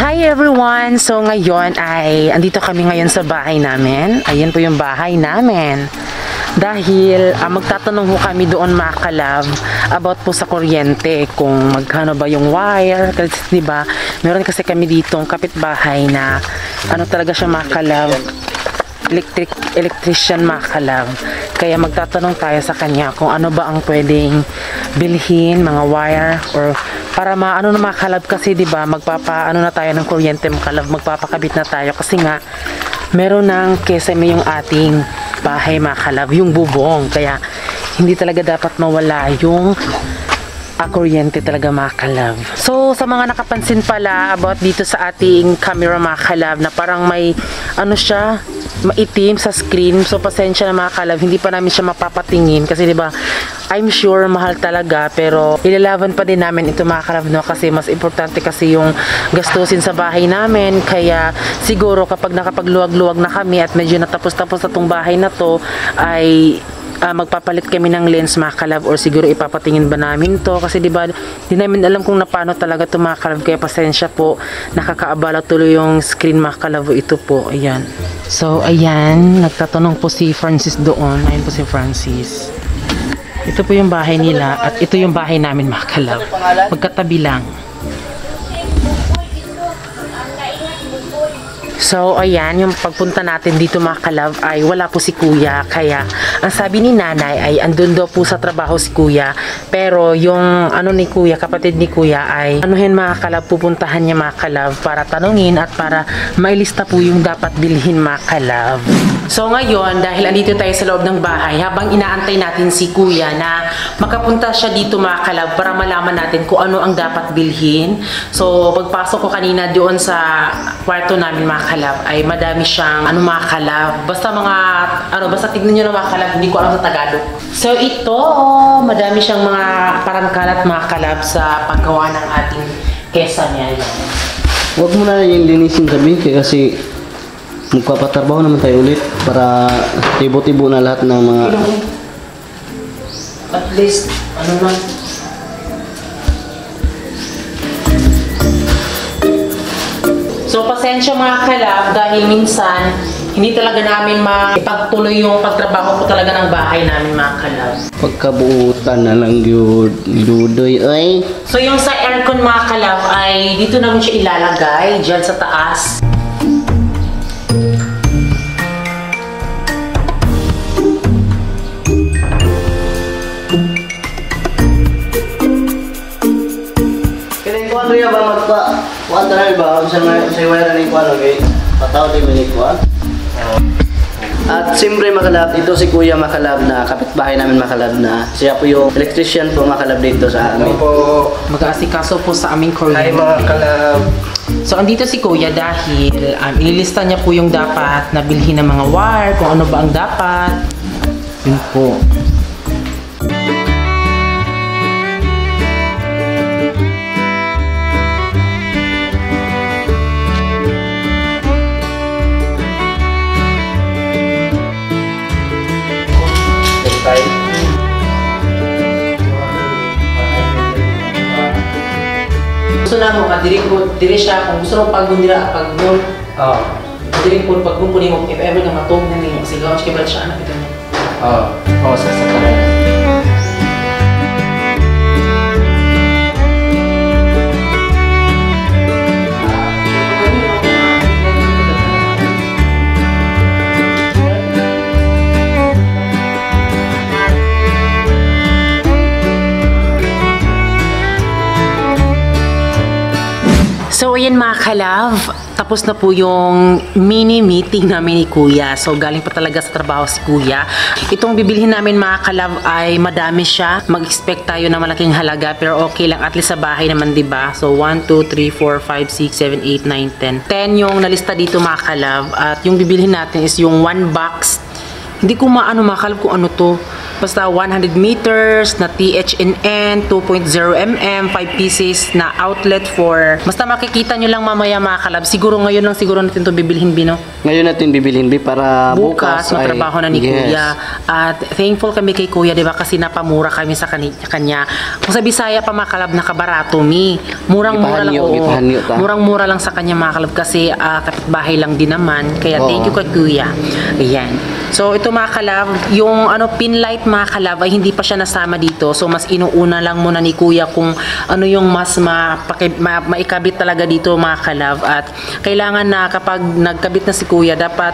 Hi everyone! So ngayon ay andito kami ngayon sa bahay namin. Ayan po yung bahay namin. Dahil ah, magtatanong ho kami doon mga kalab about po sa kuryente kung magkano ba yung wire. Kasi di ba meron kasi kami dito kapitbahay na ano talaga siya mga kalab electric electrician mga kalab. Kaya magtatanong tayo sa kanya kung ano ba ang pwedeng bilhin, mga wire or para maano na mga kalab kasi 'di ba magpapa ano na tayo ng kuryente mga kalab, magpapakabit na tayo kasi nga meron ng kesame yung ating bahay mga kalab, yung bubong. Kaya hindi talaga dapat mawala yung ah, kuryente talaga mga kalab. So, sa mga nakapansin pala about dito sa ating camera mga kalab na parang may ano siya, maitim sa screen. So, pasensya na mga kalab, hindi pa namin siya mapapatingin. Kasi 'di ba I'm sure mahal talaga pero ilalaban pa din namin ito mga kalab no? Kasi mas importante kasi yung gastusin sa bahay namin. Kaya siguro kapag nakapagluwag-luwag na kami at medyo natapos-tapos na tong bahay na to ay ah, magpapalit kami ng lens mga kalab or siguro ipapatingin ba namin to? Kasi di ba di namin alam kung na paano talaga to mga kalab. Kaya pasensya po nakakaabala tuloy yung screen mga kalab. Ito po ayan. So ayan nagtatanong po si Francis doon. Ayun po si Francis. Ito po yung bahay nila at ito yung bahay namin mga kalab. Magkatabi lang So, ayan, yung pagpunta natin dito mga kalab ay wala po si kuya. Kaya, ang sabi ni nanay ay andun daw po sa trabaho si kuya. Pero, yung ano ni kuya, kapatid ni kuya ay anuhin mga kalab, pupuntahan niya mga kalab para tanungin at para mailista po yung dapat bilhin mga kalab. So, ngayon, dahil andito tayo sa loob ng bahay, habang inaantay natin si kuya na makapunta siya dito mga kalab para malaman natin kung ano ang dapat bilhin. So, pagpasok ko kanina doon sa kwarto namin mga kalab ay madami siyang ano mga kalab. Basta mga ano basta tignan niyo na mga kalab, hindi ko alam sa Tagalog. So ito, madami siyang mga parang kalat mga kalab sa paggawa ng ating kesa niya. Huwag mo na yung linisin sa bingke kasi magpapatrabaho naman tayo ulit para tibo-tibo na lahat ng mga... At least, ano na, So, pasensya mga kalab dahil minsan hindi talaga namin maipagtuloy yung pagtrabaho ko talaga ng bahay namin mga kalab. Pagkabuutan na lang yun, ludoy ay. So, yung sa aircon mga kalab ay dito namin siya ilalagay, dyan sa taas. Kuhan na ba? Sa sa wala ni Kuhan, okay? Pataw din mo ni Kuhan. At siyempre makalab, ito si Kuya Makalab na kapitbahay namin Makalab na siya po yung electrician po Makalab dito sa amin. po. Mag-aasikaso po sa aming Hi kuryente. mga kalab. So, andito si Kuya dahil um, ililista niya po yung dapat na bilhin ng mga wire, kung ano ba ang dapat. Yun po. Gusto na mo, kadiri ko, diri siya, kung gusto mo pagundira, pag nun, Oh. diri ko, pag nun po mo, if ever nga matog na niyo, kasi launch kay siya, anak ito. Oh. Oh, sa sa So, ayan mga kalab, tapos na po yung mini meeting namin ni Kuya. So, galing pa talaga sa trabaho si Kuya. Itong bibilhin namin mga kalab ay madami siya. Mag-expect tayo na malaking halaga, pero okay lang. At least sa bahay naman, di ba? So, 1, 2, 3, 4, 5, 6, 7, 8, 9, 10. 10 yung nalista dito mga kalab. At yung bibilhin natin is yung one box. Hindi ko maano mga kalab kung ano to. Basta 100 meters na THNN, 2.0 mm, 5 pieces na outlet for, basta makikita nyo lang mamaya mga kalab. Siguro ngayon lang siguro natin to bibilhin, Bino. Ngayon natin bibilhin, B, para bukas, bukas, ay- matrabaho na ni Yes. Kuya. At thankful kami kay Kuya, di ba? Kasi napamura kami sa kanya. Kung sa Bisaya pa makalab, nakabarato mi. Murang-mura lang. Gipahanyo ta. Murang-mura lang sa kanya makalab kasi ah, kapitbahay lang din naman. Kaya Oo. thank you kay Kuya. Ayan. So ito mga kalab, yung ano pin light mga kalab ay hindi pa siya nasama dito. So mas inuuna lang muna ni Kuya kung ano yung mas mapaki, ma, maikabit talaga dito mga kalab. At kailangan na kapag nagkabit na si Kuya, dapat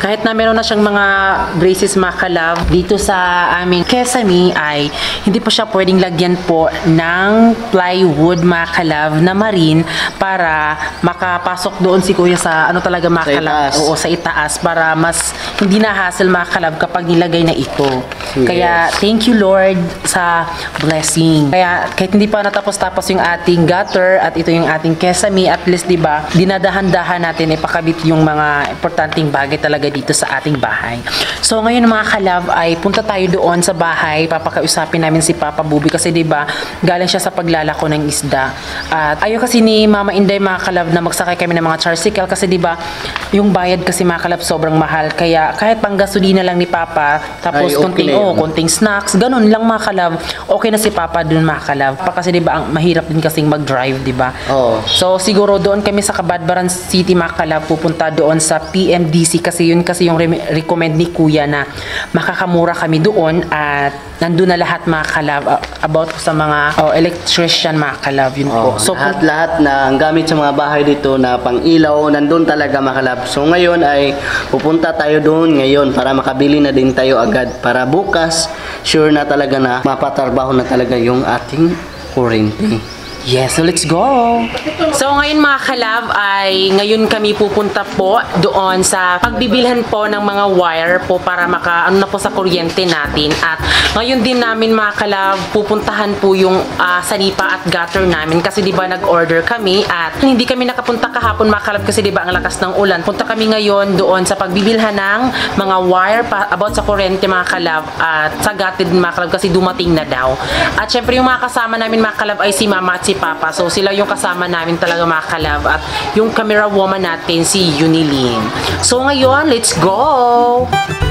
kahit na meron na siyang mga braces mga kalab dito sa aming kesame ay hindi pa siya pwedeng lagyan po ng plywood mga kalab na marine para makapasok doon si Kuya sa ano talaga mga Sa kalab. itaas. Oo, sa itaas para mas hindi na hassle mga kalab kapag nilagay na ito. Kaya thank you Lord sa blessing. Kaya kahit hindi pa natapos-tapos yung ating gutter at ito yung ating kesame, at least 'di ba, dinadahan-dahan natin ipakabit yung mga importanteng bagay talaga dito sa ating bahay. So ngayon mga kalab ay punta tayo doon sa bahay, papakausapin namin si Papa Bubi kasi 'di ba, galing siya sa paglalako ng isda. At ayaw kasi ni Mama Inday mga kalab na magsakay kami ng mga tricycle kasi 'di ba, yung bayad kasi mga kalab sobrang mahal. Kaya kahit pang gasolina lang ni Papa, tapos Ay, okay konting oh, konting snacks, ganun lang mga kalab. Okay na si Papa dun mga kalab. Pa kasi 'di ba, ang mahirap din kasing mag-drive, 'di ba? Oo. So siguro doon kami sa Kabadbaran City mga kalab pupunta doon sa PMDC kasi yun kasi yung re- recommend ni Kuya na makakamura kami doon at nandun na lahat mga kalab uh, about sa mga oh, electrician mga kalab yun po. So kung- lahat-lahat na ang gamit sa mga bahay dito na pang ilaw, nandun talaga makalab. So ngayon ay pupunta tayo doon ngayon para makabili na din tayo agad. Para bukas, sure na talaga na mapatarbaho na talaga yung ating kuryente. Yes, so let's go! So ngayon mga kalab ay ngayon kami pupunta po doon sa pagbibilhan po ng mga wire po para maka ano na po sa kuryente natin at ngayon din namin mga kalab pupuntahan po yung ah, sanipa at gutter namin kasi di ba nag-order kami at hindi kami nakapunta kahapon mga kalab kasi di ba ang lakas ng ulan. Punta kami ngayon doon sa pagbibilhan ng mga wire pa, about sa kuryente mga kalab at sa gatid mga kalab kasi dumating na daw. At syempre yung mga kasama namin mga kalab ay si Mama at si Papa. So sila yung kasama namin talaga mga kalab at yung camera woman natin si Unilyn. So ngayon, let's go!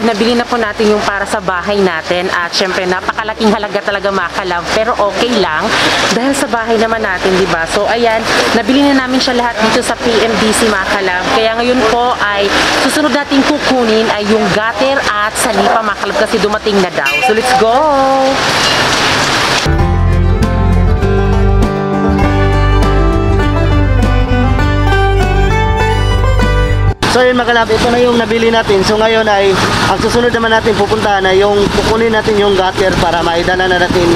Kalab, nabili na po natin yung para sa bahay natin at syempre napakalaking halaga talaga mga kalab pero okay lang dahil sa bahay naman natin, di ba? So ayan, nabili na namin siya lahat dito sa PMDC mga kalab. Kaya ngayon po ay susunod nating kukunin ay yung gutter at salipa mga kalab kasi dumating na daw. So let's go! So yun mga kalab, ito na yung nabili natin. So ngayon ay, ang susunod naman natin pupuntahan na yung kukunin natin yung gutter para maidala na natin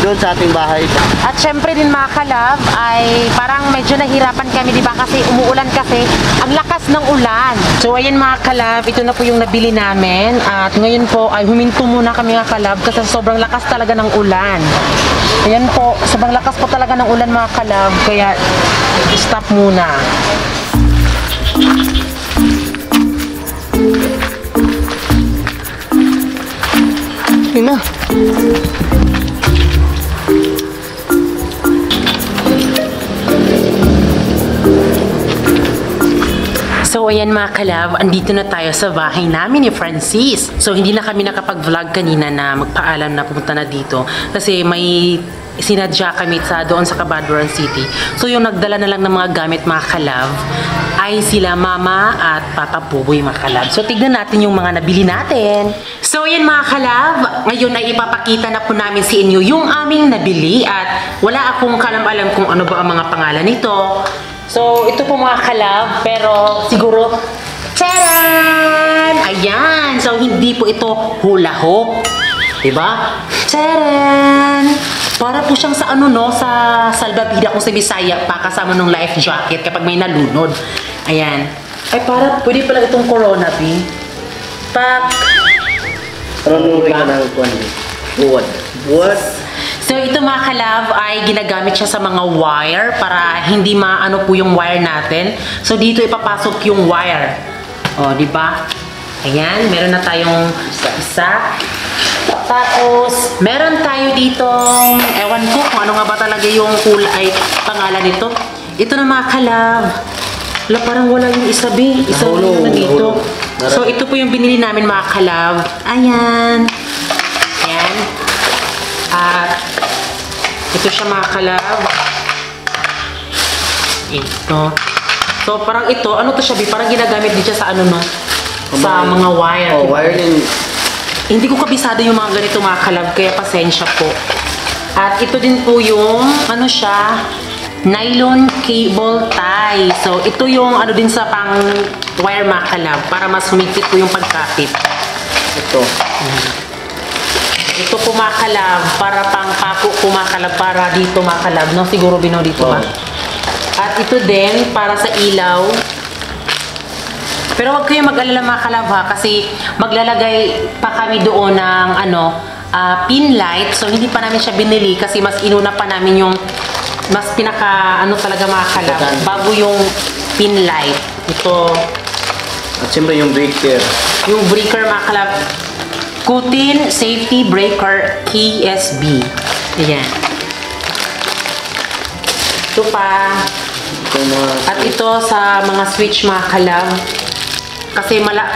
doon sa ating bahay. At syempre din mga kalab ay parang medyo nahirapan kami di ba kasi umuulan kasi ang lakas ng ulan. So ayan mga kalab, ito na po yung nabili namin at ngayon po ay huminto muna kami mga kalab kasi sobrang lakas talaga ng ulan. Ayan po, sobrang lakas po talaga ng ulan mga kalab kaya stop muna. Na. So ayan mga kalab, andito na tayo sa bahay namin ni Francis. So hindi na kami nakapag-vlog kanina na magpaalam na pupunta na dito kasi may sinadya kami sa doon sa Cabadron City. So yung nagdala na lang ng mga gamit mga kalab ay sila Mama at Papa Buboy mga kalab. So tignan natin yung mga nabili natin. So yan mga kalab, ngayon ay ipapakita na po namin sa inyo yung aming nabili at wala akong kalam-alam kung ano ba ang mga pangalan nito. So ito po mga kalab, pero siguro Charan! Ayan! So, hindi po ito hula hoop. Diba? Charan! Para po siyang sa ano no, sa salbabida kung sa Bisaya pa kasama ng life jacket kapag may nalunod. Ayan. Ay, para pwede pala itong corona, B. Pak! Pero nung rin ka ng. Buwad. Buwad. So ito mga kalab ay ginagamit siya sa mga wire para hindi maano po yung wire natin. So dito ipapasok yung wire. O, di ba? Ayan, meron na tayong isa. Tapos, meron tayo dito, ewan ko kung ano nga ba talaga yung kulay pangalan nito. Ito na mga kalab. Wala, parang wala yung isa, B. Isa Nahulog, na dito. nahulog. So, ito po yung binili namin mga kalab. Ayan. Ayan. At ito siya mga kalab. Ito. So parang ito, ano to siya, Bi? Parang ginagamit din siya sa ano no? Sa mga wire. Oh, wire din. Hindi ko kabisado yung mga ganito mga kalab, kaya pasensya po. At ito din po yung, ano siya, nylon cable tie. So ito yung ano din sa pang wire mga kalab, para mas humigpit po yung pagkapit. Ito. Ito po mga kalab, para pang pako po mga kalab, para dito mga kalab, no? Siguro bino dito ba? Oo. At ito din, para sa ilaw. Pero wag kayong mag-alala mga kalab ha, kasi maglalagay pa kami doon ng ano, ah, pin light. So hindi pa namin siya binili kasi mas inuna pa namin yung mas pinaka ano talaga mga kalab, bago yung pin light. Ito, At siyempre yung breaker. yung breaker mga kalab, Kutin Safety Breaker KSB. Ayan. Ito pa. At ito sa mga switch mga kalab. Kasi mala,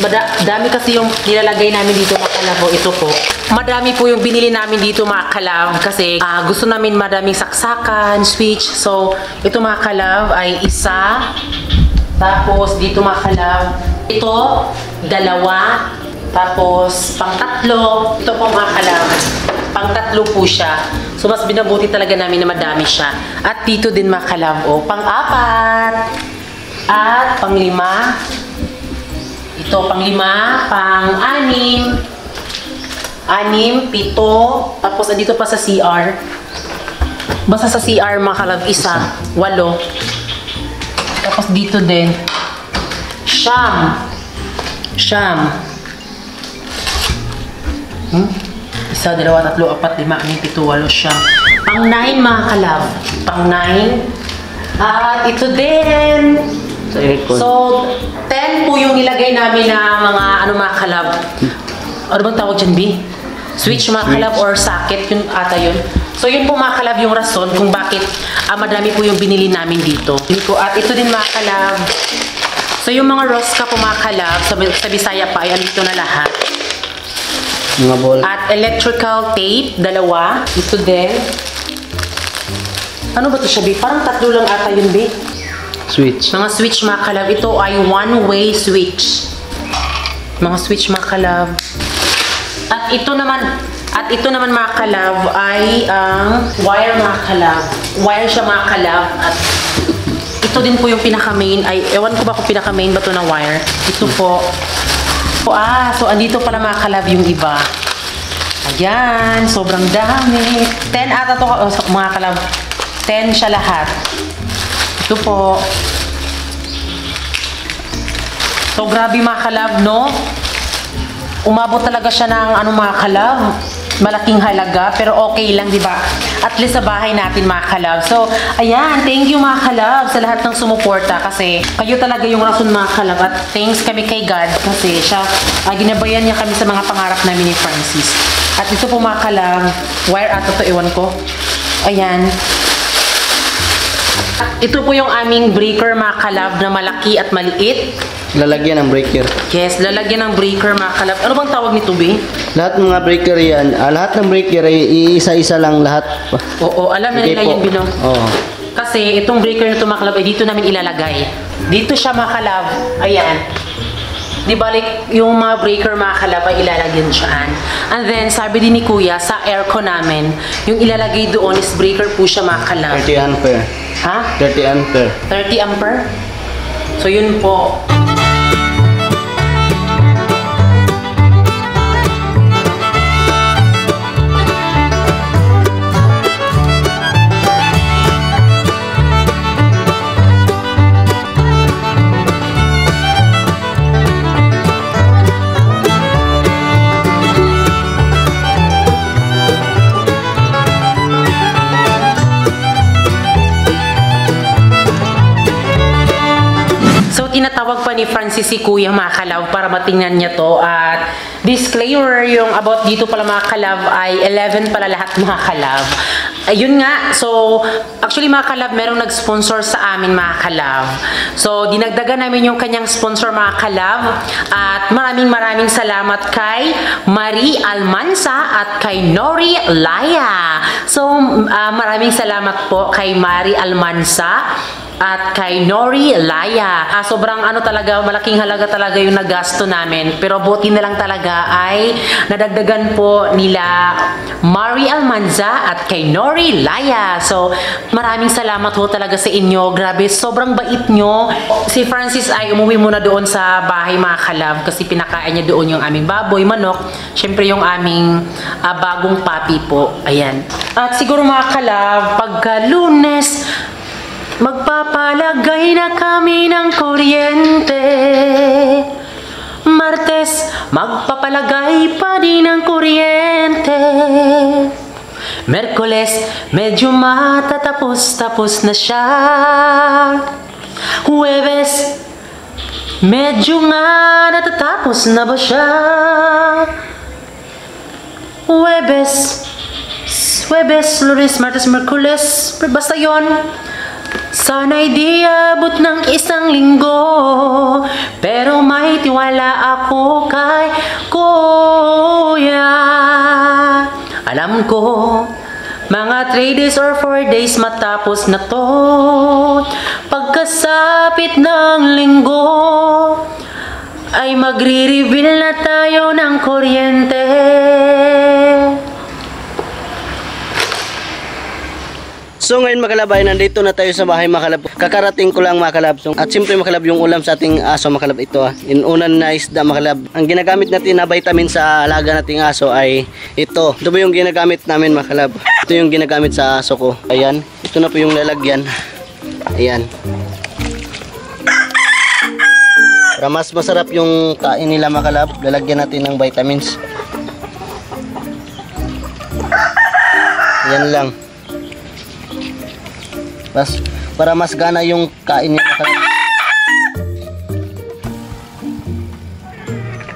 mada, dami kasi yung nilalagay namin dito mga kalab. O, ito po. Madami po yung binili namin dito mga kalab. Kasi ah, gusto namin madaming saksakan, switch. So, ito mga kalab ay isa. Tapos dito mga kalab. Ito, dalawa. Tapos, pang tatlo. Ito po mga kalab. Pang po siya. So, mas binabuti talaga namin na madami siya. At dito din mga kalab. O, pang apat. At pang lima. Ito, pang lima. Pang anim. Anim, pito. Tapos, andito pa sa CR. Basta sa CR, mga kalab, isa. Walo. Tapos dito din. Siyam. Siyam. Hmm? Isa, dalawa, tatlo, apat, lima, anim, pito, walo, siyam. Pang nine, mga kalab. Pang nine. At ito din. Sa aircon. So, 10 po yung nilagay namin na mga ano mga kalab. Ano bang tawag dyan, B? Switch mga kalab or socket, yun ata yun. So, yun po mga kalab yung rason kung bakit ah, madami po yung binili namin dito. At ito din mga kalab. So, yung mga Rosca po mga kalab, sa, sa Bisaya pa, ay andito na lahat. Mga ball. At electrical tape, dalawa. Ito din. Ano ba ito siya, B? Parang tatlo lang ata yun, B. Switch. Mga switch mga kalab, ito ay one-way switch. Mga switch mga kalab. At ito naman, at ito naman mga kalab ay ang wire mga kalab. Wire siya mga kalab. At ito din po yung pinaka-main. Ay, ewan ko ba kung pinaka-main ba to na wire. Ito po. Po, ah, so andito pala mga kalab yung iba. Ayan, sobrang dami. 10 ata to oh, mga kalab. 10 siya lahat. Ito po. So, grabe mga kalab, no? Umabot talaga siya ng ano mga kalab. Malaking halaga, pero okay lang, di ba? At least sa bahay natin mga kalab. So, ayan, thank you mga kalab sa lahat ng sumuporta kasi kayo talaga yung rason mga kalab. At thanks kami kay God kasi siya, ah, ginabayan niya kami sa mga pangarap namin ni Francis. At ito po mga kalab, wire ato to, iwan ko. Ayan, ito po yung aming breaker mga kalab na malaki at maliit. Lalagyan ng breaker. Yes, lalagyan ng breaker mga kalab. Ano bang tawag nito, B? Lahat ng mga breaker yan, ah, lahat ng breaker ay iisa-isa lang lahat. Oo, alam na nila yun, Bino. Oo. Kasi itong breaker na ito mga kalab, ay dito namin ilalagay. Dito siya mga kalab. Ayan. Di balik yung mga breaker mga kalab ay ilalagyan dyan. And then, sabi din ni Kuya, sa aircon namin, yung ilalagay doon is breaker po siya mga kalab. 30 ampere. Ha? 30 ampere. 30 ampere? So, yun po. Ni Francis si Kuya mga para matingnan niya to. At disclaimer, yung about dito pala mga ay 11 pala lahat mga. Ayun nga, so actually mga merong nag-sponsor sa amin mga. So, dinagdagan namin yung kanyang sponsor mga. At maraming maraming salamat kay Marie Almansa at kay Nori Laya. So, ah, maraming salamat po kay Marie Almansa at kay Nori Laya. Ah, sobrang ano talaga, malaking halaga talaga yung nagasto namin. Pero buti na lang talaga ay nadagdagan po nila Mari Almanza at kay Nori Laya. So, maraming salamat ho talaga sa inyo. Grabe, sobrang bait nyo. Si Francis ay umuwi muna doon sa bahay mga kalab kasi pinakain niya doon yung aming baboy, manok. Siyempre yung aming ah, bagong papi po. Ayan. At siguro mga kalab, pagka lunes, Magpapalagay na kami ng kuryente. Martes, magpapalagay pa din ng kuryente. Merkoles, medyo matatapos-tapos na siya. Huwebes, medyo nga natatapos na ba siya? Huwebes, Huwebes, Lunes, Martes, Merkules, basta yon. Sana'y di abot ng isang linggo Pero may tiwala ako kay Kuya. Alam ko Mga 3 days or 4 days matapos na to. Pagkasapit ng linggo Ay magre-reveal na tayo ng kuryente So ngayon mga kalab ay nandito na tayo sa bahay mga kalab. Kakarating ko lang mga kalab. So, at siyempre mga kalab yung ulam sa ating aso mga kalab ito ah. Inunan na isda mga kalab. Ang ginagamit natin na vitamin sa alaga nating aso ay ito. Ito ba yung ginagamit namin mga kalab? Ito yung ginagamit sa aso ko. Ayan. Ito na po yung lalagyan. Ayan. Para mas masarap yung kain nila mga kalab, lalagyan natin ng vitamins. Yan lang. Mas, para mas gana yung kain niya.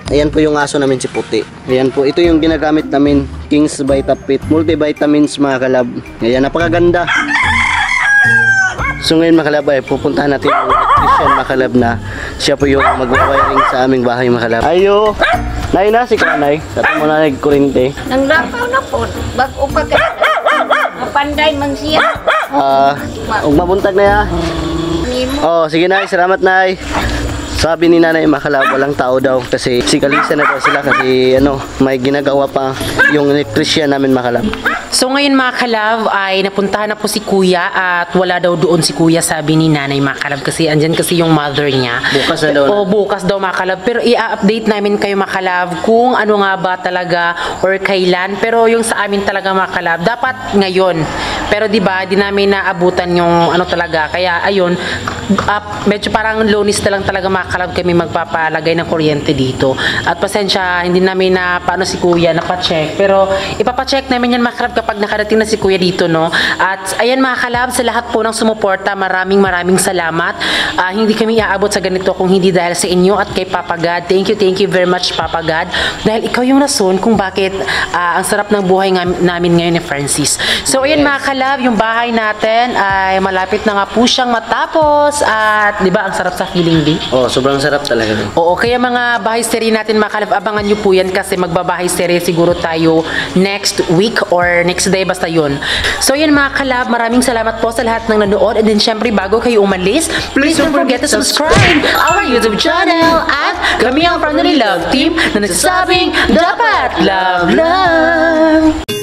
Ayan po yung aso namin si Puti. Ayan po, ito yung ginagamit namin King's Vitapit. Multivitamins mga kalab. Ayan, napakaganda. So ngayon mga ay pupuntahan natin yung electrician mga kalab na siya po yung mag-wiring sa aming bahay mga kalab. Ayo! Nay na si Kanay. Sa mo na nagkurinte. Nang lakaw na po, bago pa ka. Mapanday man siya. Ah, ug mabuntag na ya. Oh, sige Nay, salamat Nay. Sabi ni Nanay Makala, walang tao daw kasi sikalisa na daw sila kasi ano, may ginagawa pa yung electrician namin Makala. So ngayon mga kalab ay napuntahan na po si kuya at wala daw doon si kuya sabi ni nanay mga kalab kasi andyan kasi yung mother niya. Bukas na daw na. O bukas daw mga kalab. Pero i-update namin kayo mga kalab kung ano nga ba talaga or kailan. Pero yung sa amin talaga mga kalab, dapat ngayon. Pero di ba di namin naabutan yung ano talaga. Kaya ayun, up, medyo parang lonis na lang talaga mga kalab kami magpapalagay ng kuryente dito. At pasensya, hindi namin na paano si kuya napacheck. Pero ipapacheck namin yan mga kalab kapag nakarating na si kuya dito, no? At ayan mga kalab, sa lahat po ng sumuporta, maraming maraming salamat. Ah, hindi kami aabot sa ganito kung hindi dahil sa inyo at kay Papa God. Thank you, thank you very much Papa God. Dahil ikaw yung rason kung bakit ah, ang sarap ng buhay nga, namin ngayon ni Francis. So ayan mga kalab, kalab, yung bahay natin ay malapit na nga po siyang matapos at di ba ang sarap sa feeling di? Oh, sobrang sarap talaga. Oo, kaya mga bahay seri natin mga kalab, abangan nyo po yan kasi magbabahay seri siguro tayo next week or next day, basta yun. So yun mga kalab, maraming salamat po sa lahat ng nanood and then syempre bago kayo umalis, please don't forget to subscribe our YouTube channel at kami ang Family Love Team na nagsasabing dapat love love!